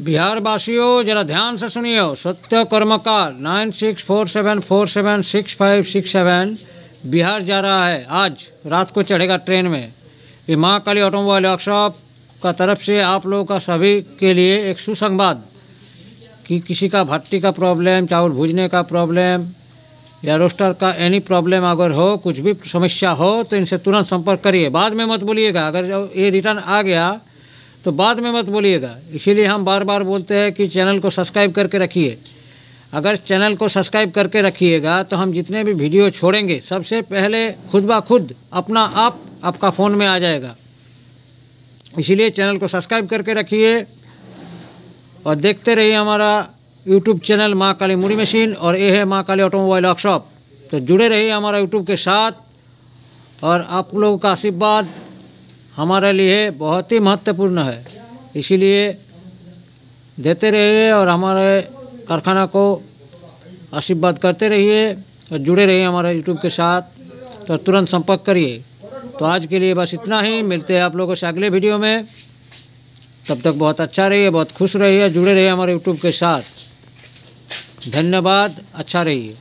बिहार वासियों जरा ध्यान से सुनियो। Satya Karmakar nine six four seven four seven six five six seven. Bihar जा रहा है। आज रात को चढ़ेगा ट्रेन में। ये माँ काली ऑटोमोबाइल वर्कशॉप का तरफ़ से आप लोगों का सभी के लिए एक सुसंवाद कि किसी का भट्टी का प्रॉब्लम, चावल भूजने का प्रॉब्लम, या रोस्टर का एनी प्रॉब्लम अगर हो, कुछ भी समस्या हो तो इनसे तुरंत संपर्क करिए। बाद में मत बोलिएगा। अगर ये रिटर्न आ गया तो बाद में मत बोलिएगा। इसीलिए हम बार बार बोलते हैं कि चैनल को सब्सक्राइब करके रखिए। अगर चैनल को सब्सक्राइब करके रखिएगा तो हम जितने भी वीडियो छोड़ेंगे, सबसे पहले खुद ब खुद अपना आप, आपका फ़ोन में आ जाएगा। इसीलिए चैनल को सब्सक्राइब करके रखिए और देखते रहिए हमारा यूट्यूब चैनल माँ काली मुड़ी मशीन और ये है माँ काली ऑटोमोबाइल वर्कशॉप। तो जुड़े रहिए हमारा यूट्यूब के साथ और आप लोगों का आशीर्वाद हमारे लिए बहुत ही महत्वपूर्ण है। इसीलिए देते रहिए और हमारे कारखाना को आशीर्वाद करते रहिए और जुड़े रहिए हमारे यूट्यूब के साथ तो तुरंत संपर्क करिए। तो आज के लिए बस इतना ही। मिलते हैं आप लोगों से अगले वीडियो में। तब तक बहुत अच्छा रहिए, बहुत खुश रहिए जुड़े रहिए हमारे यूट्यूब के साथ। धन्यवाद। अच्छा रहिए।